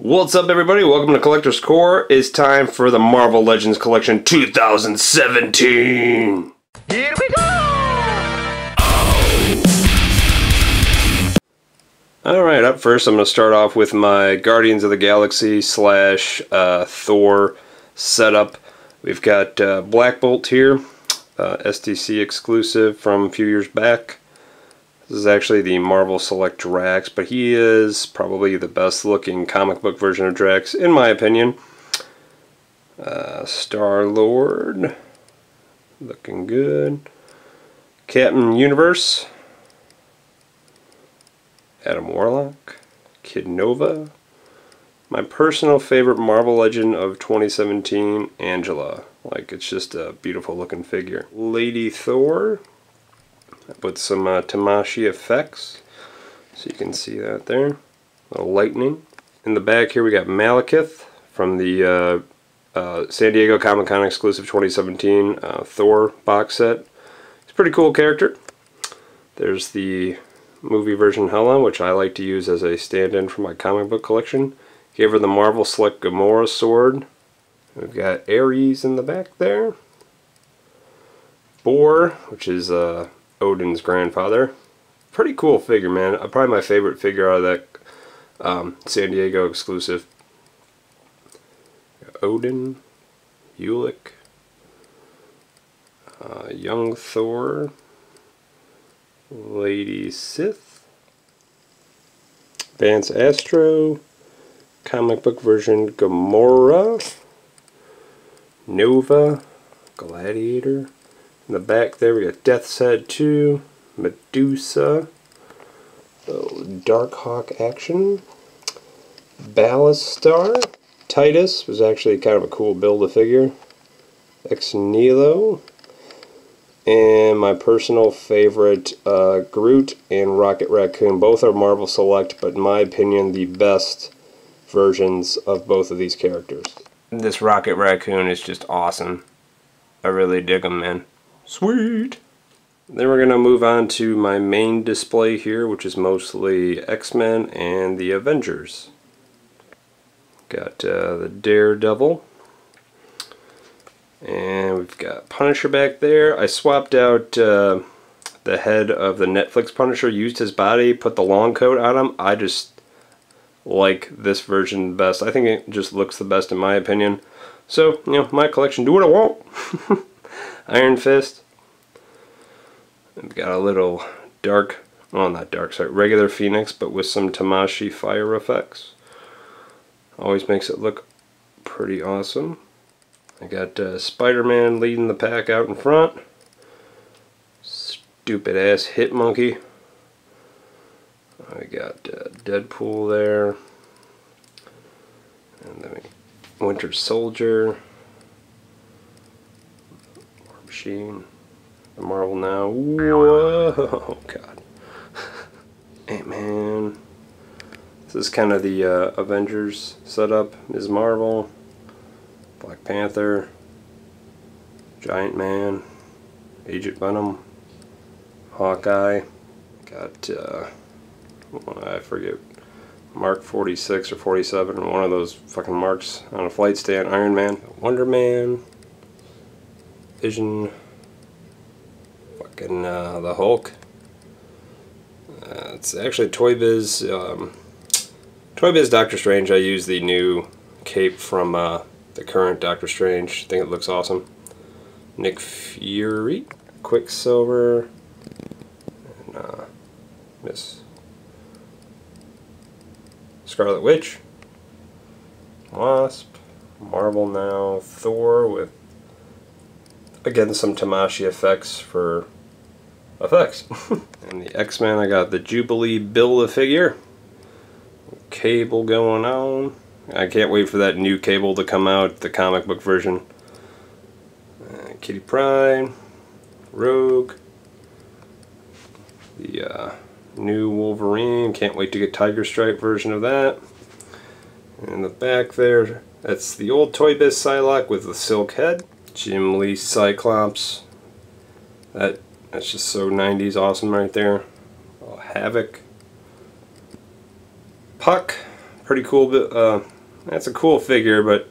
What's up, everybody? Welcome to Collector's Core. It's time for the Marvel Legends Collection 2017. Here we go! Alright, up first, I'm going to start off with my Guardians of the Galaxy slash uh, Thor setup. We've got uh, Black Bolt here, uh, STC exclusive from a few years back. This is actually the Marvel Select Drax, but he is probably the best looking comic book version of Drax, in my opinion. Uh, Star-Lord, looking good. Captain Universe, Adam Warlock, Kid Nova. My personal favorite Marvel Legend of 2017, Angela. Like, it's just a beautiful looking figure. Lady Thor, with some uh, Tamashii effects. So you can see that there. A little lightning. In the back here we got Malekith from the uh, uh, San Diego Comic Con exclusive 2017 uh, Thor box set. It's a pretty cool character. There's the movie version Hela, which I like to use as a stand-in for my comic book collection. Gave her the Marvel Select Gamora sword. We've got Ares in the back there. Boar, which is uh, Odin's grandfather. Pretty cool figure, man. Uh, probably my favorite figure out of that um, San Diego exclusive. Odin, Ulik, uh, Young Thor, Lady Sif, Vance Astro, comic book version Gamora, Nova, Gladiator. In the back there we got Death's Head 2, Medusa, Darkhawk action, Blastaar, Titus was actually kind of a cool build a figure, Ex Nihilo, and my personal favorite uh, Groot and Rocket Raccoon. Both are Marvel Select, but in my opinion the best versions of both of these characters. This Rocket Raccoon is just awesome. I really dig him, man. Sweet! Then we're going to move on to my main display here, which is mostly X-Men and the Avengers. Got uh, the Daredevil. And we've got Punisher back there. I swapped out uh, the head of the Netflix Punisher, used his body, put the long coat on him. I just like this version best. I think it just looks the best in my opinion. So, you know, my collection, do what I want. Iron Fist. We've got a little dark, well not dark, sorry, regular Phoenix, but with some Tamashii fire effects. Always makes it look pretty awesome. I got uh, Spider-Man leading the pack out in front. Stupid ass Hit Monkey. I got uh, Deadpool there. And then Winter Soldier. Machine. The Marvel Now. Whoa, God. Ant-Man. This is kind of the uh, Avengers setup. Ms. Marvel. Black Panther. Giant Man. Agent Venom. Hawkeye. Got, uh, I forget, Mark 46 or 47, one of those fucking marks on a flight stand. Iron Man. Wonder Man. Vision, fucking uh, the Hulk. Uh, it's actually Toy Biz, um, Toy Biz Doctor Strange. I use the new cape from uh, the current Doctor Strange. I think it looks awesome. Nick Fury, Quicksilver, and uh, Miss Scarlet Witch, Wasp, Marvel Now, Thor with again some Tamashii effects for effects. and the X-Men, I got the Jubilee Build-A-Figure. Cable going on. I can't wait for that new Cable to come out, the comic book version. Uh, Kitty Pryde, Rogue, the uh, new Wolverine. Can't wait to get Tiger Stripe version of that. In the back there, that's the old Toy Biz Psylocke with the silk head. Jim Lee Cyclops. That that's just so 90s awesome right there. Oh, Havoc. Puck pretty cool. Uh, that's a cool figure, but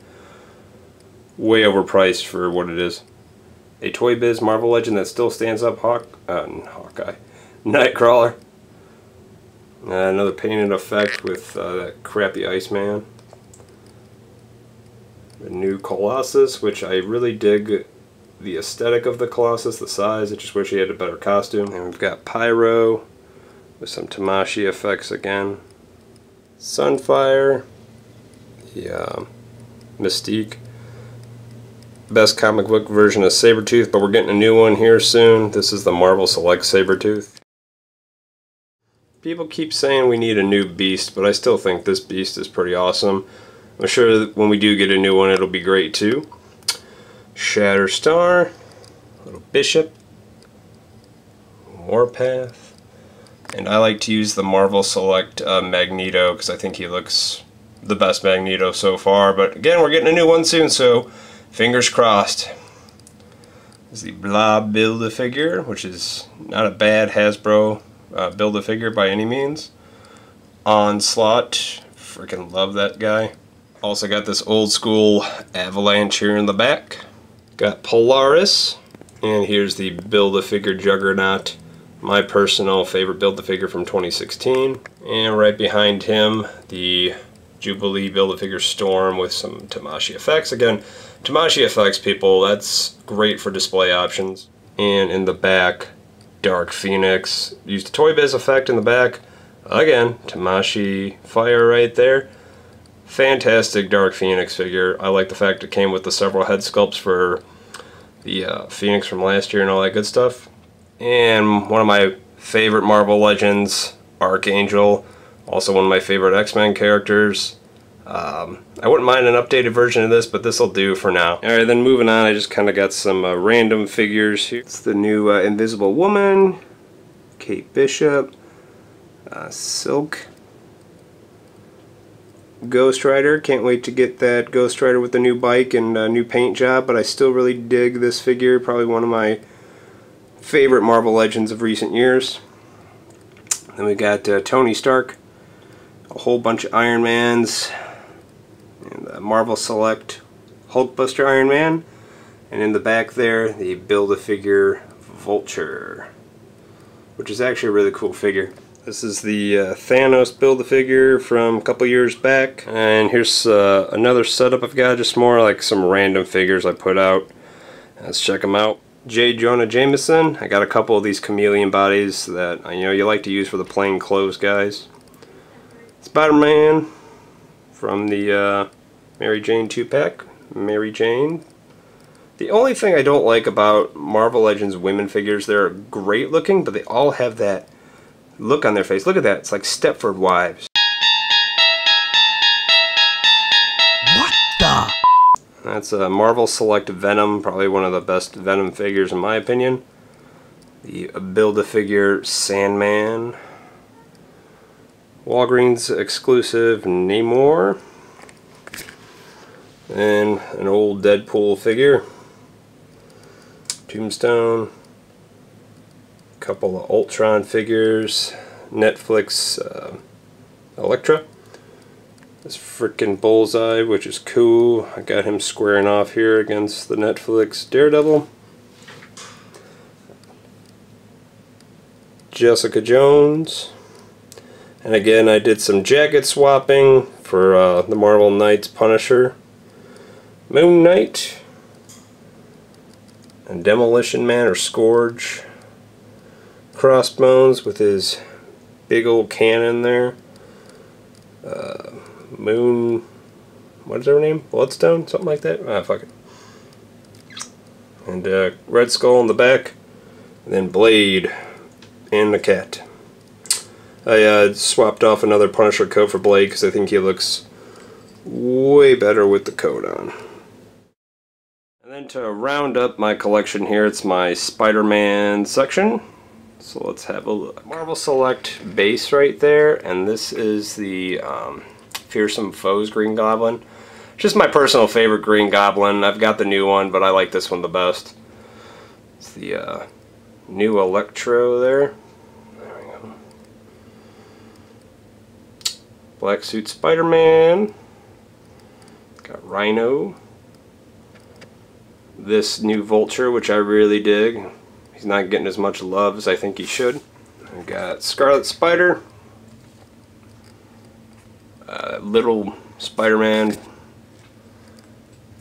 way overpriced for what it is. A Toy Biz Marvel Legend that still stands up, Hawk, uh, Hawkeye, Nightcrawler. Uh, another painted effect with uh, that crappy Iceman. The new Colossus, which I really dig the aesthetic of the Colossus, the size. I just wish he had a better costume. And we've got Pyro with some Tamashii effects again. Sunfire. Yeah. Um, Mystique. Best comic book version of Sabretooth, but we're getting a new one here soon. This is the Marvel Select Sabretooth. People keep saying we need a new Beast, but I still think this Beast is pretty awesome. I'm sure that when we do get a new one, it'll be great too. Shatterstar, little Bishop, Warpath, and I like to use the Marvel Select uh, Magneto because I think he looks the best Magneto so far. But again, we're getting a new one soon, so fingers crossed. This is the Blob Build-A-Figure, which is not a bad Hasbro uh, Build-A-Figure by any means. Onslaught, freaking love that guy. Also got this old school Avalanche here in the back. Got Polaris, and here's the Build-A-Figure Juggernaut, my personal favorite Build-A-Figure from 2016. And right behind him, the Jubilee Build-A-Figure Storm with some Tamashii effects. Again, Tamashii effects, people, that's great for display options. And in the back, Dark Phoenix. Used a Toy Biz effect in the back. Again, Tamashii Fire right there. Fantastic Dark Phoenix figure. I like the fact it came with the several head sculpts for the uh, Phoenix from last year and all that good stuff. And one of my favorite Marvel Legends, Archangel. Also one of my favorite X-Men characters. Um, I wouldn't mind an updated version of this, but this will do for now. Alright, then moving on, I just kind of got some uh, random figures here. It's the new uh, Invisible Woman, Kate Bishop, uh, Silk, Ghost Rider. Can't wait to get that Ghost Rider with the new bike and uh, new paint job, but I still really dig this figure. Probably one of my favorite Marvel Legends of recent years. Then we got uh, Tony Stark, a whole bunch of Iron Mans, and the Marvel Select Hulkbuster Iron Man, and in the back there, the Build-A-Figure Vulture, which is actually a really cool figure. This is the uh, Thanos Build-A-Figure from a couple years back. And here's uh, another setup I've got, just more like some random figures I put out. Let's check them out. J. Jonah Jameson. I got a couple of these chameleon bodies that you know you like to use for the plain clothes guys. Spider-Man from the uh, Mary Jane 2-pack. Mary Jane. The only thing I don't like about Marvel Legends women figures, they're great looking, but they all have that look on their face. Look at that. It's like Stepford Wives. What the? That's a Marvel Select Venom, probably one of the best Venom figures in my opinion. The Build-A-Figure Sandman. Walgreens exclusive Namor. And an old Deadpool figure. Tombstone couple of Ultron figures, Netflix uh, Elektra. This freaking Bullseye, which is cool. I got him squaring off here against the Netflix Daredevil. Jessica Jones. And again, I did some jacket swapping for uh, the Marvel Knights Punisher. Moon Knight. And Demolition Man or Scourge. Crossbones with his big old cannon there. Uh, Moon, what is her name? Bloodstone? Something like that? Ah, fuck it. And uh, Red Skull in the back. And then Blade and the cat. I uh, swapped off another Punisher coat for Blade because I think he looks way better with the coat on. And then to round up my collection here, it's my Spider-Man section. So let's have a look. Marvel Select base right there, and this is the um, Fearsome Foes Green Goblin. Just my personal favorite Green Goblin. I've got the new one, but I like this one the best. It's the uh, new Electro there. There we go. Black Suit Spider-Man. Got Rhino. This new Vulture, which I really dig. He's not getting as much love as I think he should. I got Scarlet Spider. Uh, little Spider-Man.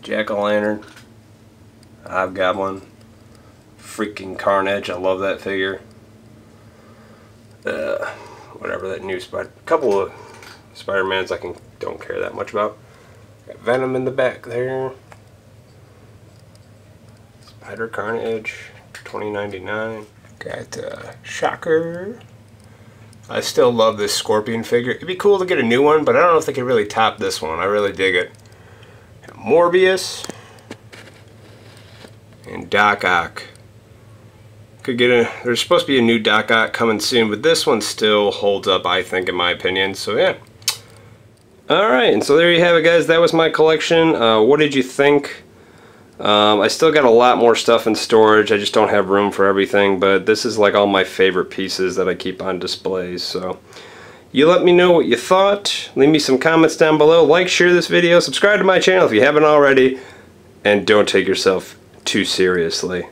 Jack-o'-lantern. I've got one. Freaking Carnage. I love that figure. Uh, whatever that new Spider. couple of Spider-Mans I can don't care that much about. Got Venom in the back there. Spider Carnage, 2099. Got uh, Shocker. I still love this Scorpion figure. It'd be cool to get a new one, but I don't know if they could really top this one. I really dig it. Morbius and Doc Ock. Could get a. There's supposed to be a new Doc Ock coming soon, but this one still holds up, I think, in my opinion. So yeah. All right, and so there you have it, guys. That was my collection. Uh, what did you think? Um, I still got a lot more stuff in storage. I just don't have room for everything, but this is like all my favorite pieces that I keep on displays. So you let me know what you thought. Leave me some comments down below. Like, share this video. Subscribe to my channel if you haven't already. And don't take yourself too seriously.